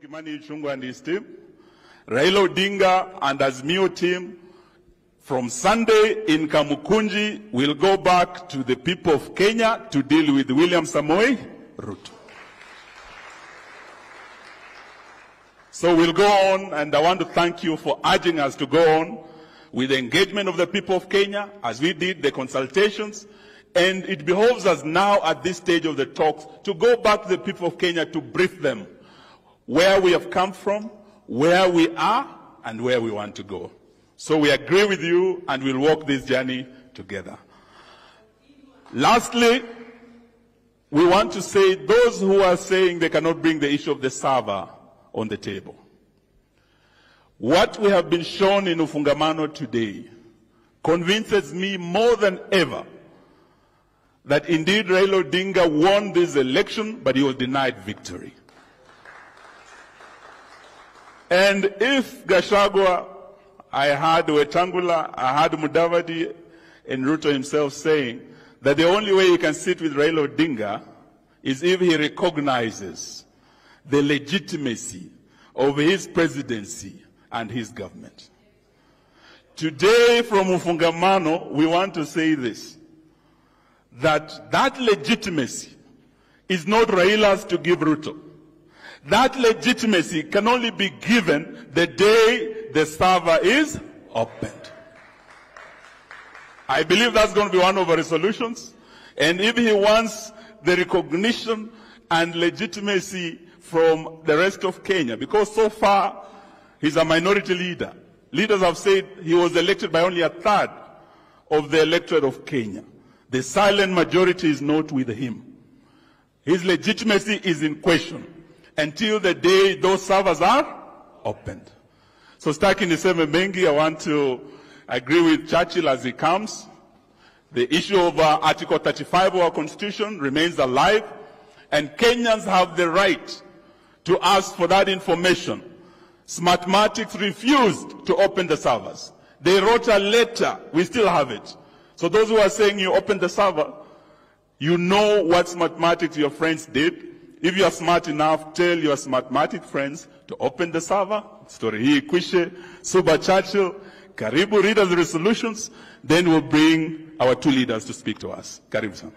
Kimani and his team, Raila Odinga and Azimio team, from Sunday in Kamukunji, will go back to the people of Kenya to deal with William Samoei Ruto. So we'll go on, and I want to thank you for urging us to go on with the engagement of the people of Kenya as we did the consultations. And it behoves us now at this stage of the talks to go back to the people of Kenya to brief them where we have come from, where we are, and where we want to go. So we agree with you and we'll walk this journey together. Lastly, we want to say those who are saying they cannot bring the issue of the server on the table. What we have been shown in Ufungamano today convinces me more than ever that indeed Raila Odinga won this election, but he was denied victory. And if Gachagua, I heard Wetangula, I heard Mudavadi and Ruto himself saying that the only way he can sit with Raila Odinga is if he recognizes the legitimacy of his presidency and his government. Today from Ufungamano, we want to say this, that that legitimacy is not Raila's to give Ruto. That legitimacy can only be given the day the server is opened. I believe that's going to be one of our resolutions. And if he wants the recognition and legitimacy from the rest of Kenya, because so far he's a minority leader. Leaders have said he was elected by only a third of the electorate of Kenya. The silent majority is not with him. His legitimacy is in question until the day those servers are opened. So staki niseme mengi, I want to agree with Churchill as he comes. The issue of uh, Article 35 of our Constitution remains alive, and Kenyans have the right to ask for that information. Smartmatics refused to open the servers. They wrote a letter. We still have it. So those who are saying you opened the server, you know what Smartmatics your friends did. If you are smart enough, tell your Smartmatic friends to open the server. Story hii ikwishe. Suba Churchill, karibu read the resolutions. Then we'll bring our two leaders to speak to us. Karibu sana.